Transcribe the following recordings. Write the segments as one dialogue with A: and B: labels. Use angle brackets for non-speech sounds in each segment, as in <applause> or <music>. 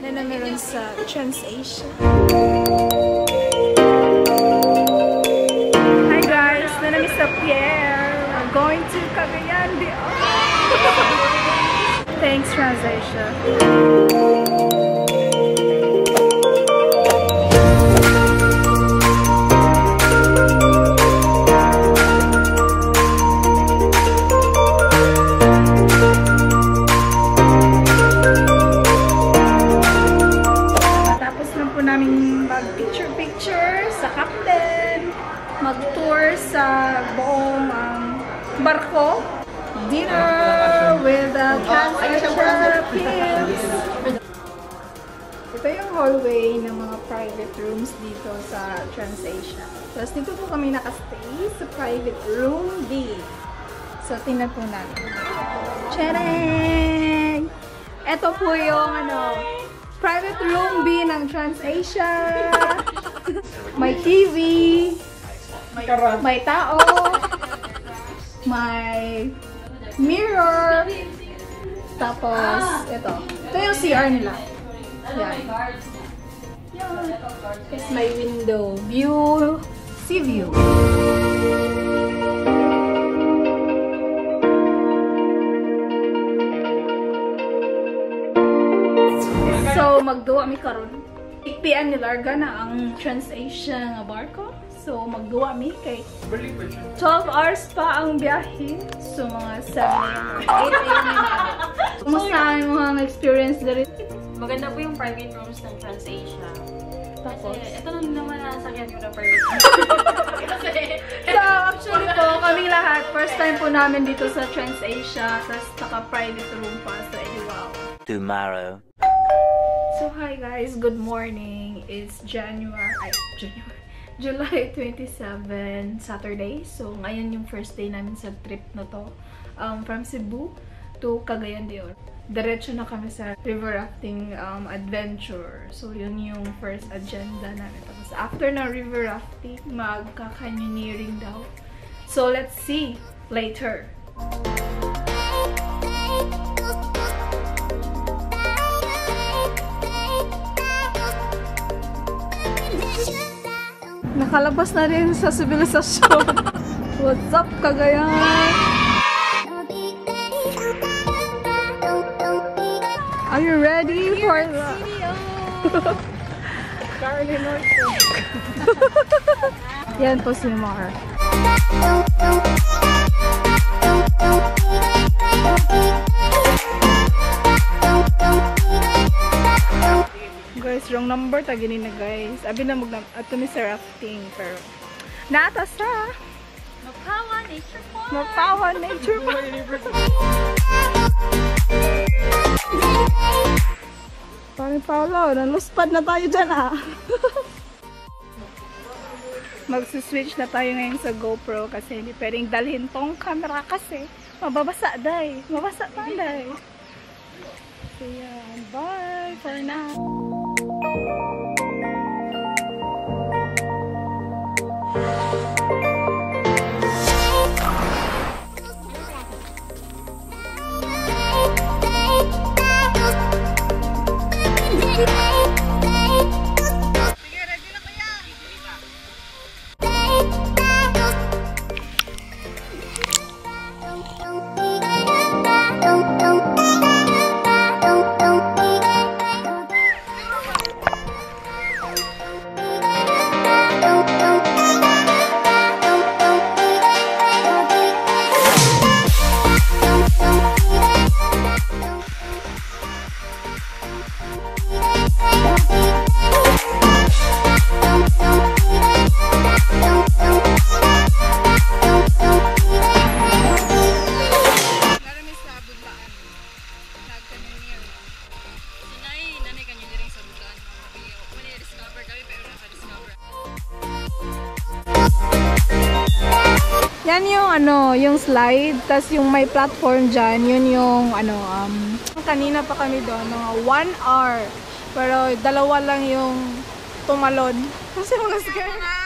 A: na na meron sa TransAsia. Hi guys! Na namin sa Pierre. We're going to Cagayan de <laughs> Thanks, TransAsia. Tapos lang po namin mag-picture-picture sa Captain, mag-tour sa buong um, barko, dinner with the Transasia Pimps. Ito yung hallway ng mga private rooms dito sa TransAsia. Tapos dito po kami nakastay sa private room B. So, natin. Tcharing! Ito po yung ano, private room B ng TransAsia. May TV. May tao. May mirror. Tapos, ito. Ito yung CR nila. Yan. Yan. May window. View. Sea view. Magduwa mi karon. Ikpian ni Larga na ang TransAsia nga barko. So, magduwa mi kay 12 hours pa ang biyahe. So, mga 7 8 a.m. Kumusta ang mga experience dito?
B: Maganda po yung private rooms ng TransAsia.
A: Tapos?
B: Kasi ito lang naman nasakyan ko na private <laughs>
A: So, actually po, kami lahat, first time po namin dito sa TransAsia, tapos naka-private room pa. So, edi wow.
C: tomorrow.
A: Hi guys. Good morning. It's January, ay, January, <laughs> July 27, Saturday. So, ngayon yung first day namin sa trip na to. Um, from Cebu to Cagayan de Oro. Diretso na kami sa river rafting um, adventure. So, yun yung first agenda namin. Tapos, after na river rafting, magka-canyoneering daw. So, let's see later. Nakalabas na rin sa sibilisasyon. <laughs> What's up, Cagayan? Are you ready for the... <laughs> Carly Norton. Yan po si Mar. <laughs> Number tagini na guys. Abi na mag ato ni sa rafting pero nata sa
B: Mapawa Nature Park!
A: Mapawa Nature Park. <laughs> Parang Paolo, naluspad na tayo dyan ah. <laughs> Magsuswitch na tayo ngayon sa GoPro kasi hindi pwedeng dalhin tong camera kasi mababasa day. Mabasa pa day. So yan, bye for now.
B: Yeah.
A: Yan yung ano, yung slide, tas yung may platform dyan, yun yung ano, um, kanina pa kami doon, mga one hour. Pero dalawa lang yung tumalon. <laughs> Kasi mga scared.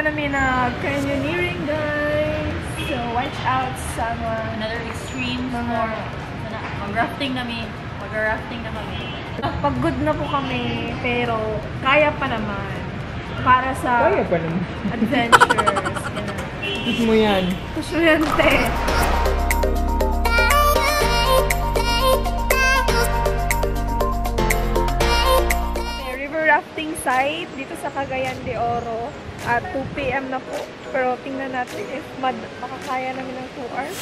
A: Hindi ka namin nag-canyoneering, guys. So, watch out sa mga...
B: Another extreme
A: Mga-
B: more. Mag-rafting kami. Mag-rafting na kami.
A: Pagod na po kami, pero kaya pa naman. Para sa
C: Kaya pa naman.
A: adventures. Ganun.
C: Tis mo yan.
A: Kusyente. Site dito sa Cagayan de Oro at 2 p.m. na po. Pero tingnan natin if mad makakaya namin ng 2 hours.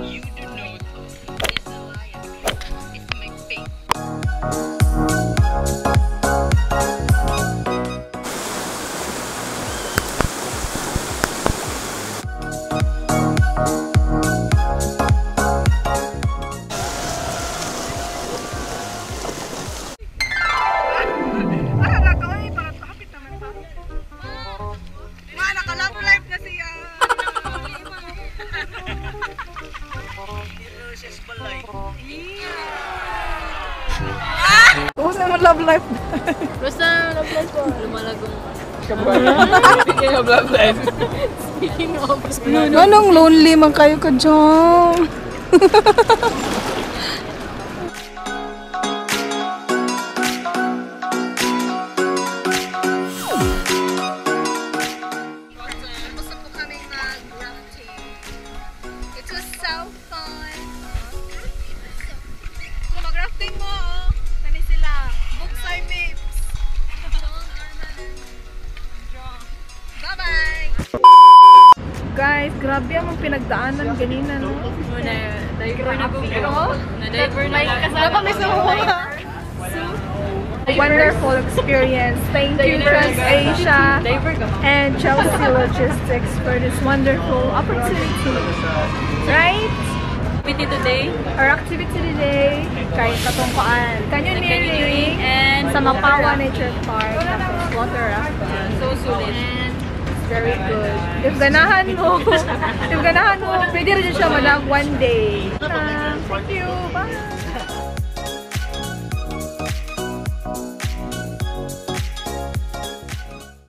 B: You do know it's a lion. It's my face.
A: Kumusta naman love life?
B: Basta nag-vlog ko. Lumalagong.
C: Speaking of love life.
B: Speaking of,
A: Anong lonely man kayo ka dyan? <laughs> Guys, grabe ang pinagdaanan ganina, no?
B: Muna, diver na po. Na. Kasama kami sa
A: Wonderful experience. Thank you, TransAsia and Chelsea Logistics for this wonderful opportunity. Right?
B: Activity today.
A: Our activity today, kay Katungkuan, canyoneering,
B: and
A: sa Mapawa Nature Park, tapos water rafting.
B: So sulit.
A: It's very good. If ganahan mo, <laughs> if ganahan mo, pwede rin siya malag one day. Thank you. Bye!